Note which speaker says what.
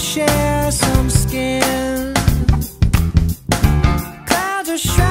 Speaker 1: share some skin. Clouds are shrouded.